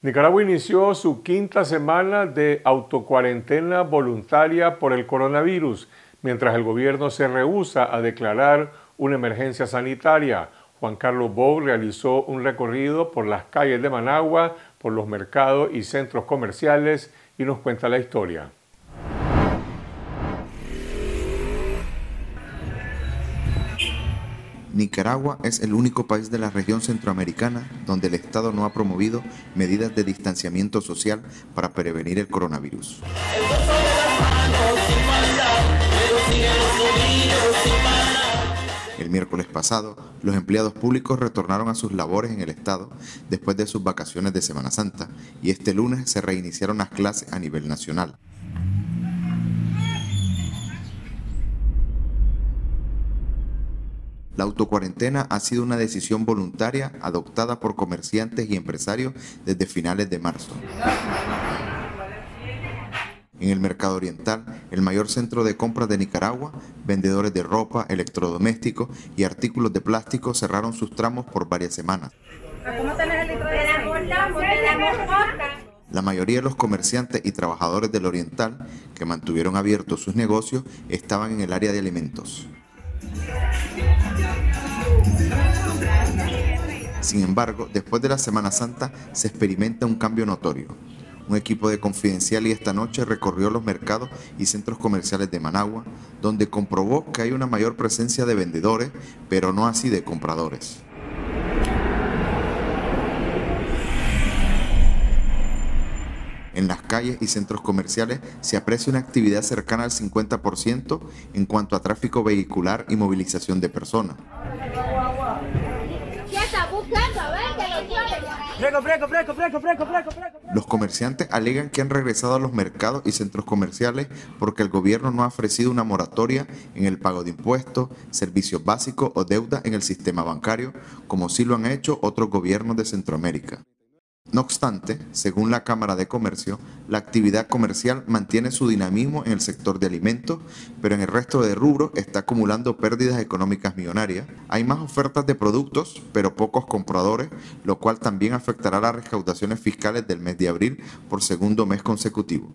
Nicaragua inició su quinta semana de autocuarentena voluntaria por el coronavirus, mientras el gobierno se rehúsa a declarar una emergencia sanitaria. Juan Carlos Bou realizó un recorrido por las calles de Managua, por los mercados y centros comerciales y nos cuenta la historia. Nicaragua es el único país de la región centroamericana donde el Estado no ha promovido medidas de distanciamiento social para prevenir el coronavirus. El miércoles pasado, los empleados públicos retornaron a sus labores en el Estado después de sus vacaciones de Semana Santa y este lunes se reiniciaron las clases a nivel nacional. La autocuarentena ha sido una decisión voluntaria adoptada por comerciantes y empresarios desde finales de marzo. En el mercado oriental, el mayor centro de compras de Nicaragua, vendedores de ropa, electrodomésticos y artículos de plástico cerraron sus tramos por varias semanas. La mayoría de los comerciantes y trabajadores del oriental que mantuvieron abiertos sus negocios estaban en el área de alimentos. Sin embargo, después de la Semana Santa se experimenta un cambio notorio. Un equipo de Confidencial y esta noche recorrió los mercados y centros comerciales de Managua, donde comprobó que hay una mayor presencia de vendedores, pero no así de compradores. En las calles y centros comerciales se aprecia una actividad cercana al 50% en cuanto a tráfico vehicular y movilización de personas. Los comerciantes alegan que han regresado a los mercados y centros comerciales porque el gobierno no ha ofrecido una moratoria en el pago de impuestos, servicios básicos o deuda en el sistema bancario, como sí lo han hecho otros gobiernos de Centroamérica. No obstante, según la Cámara de Comercio, la actividad comercial mantiene su dinamismo en el sector de alimentos, pero en el resto de rubros está acumulando pérdidas económicas millonarias. Hay más ofertas de productos, pero pocos compradores, lo cual también afectará las recaudaciones fiscales del mes de abril por segundo mes consecutivo.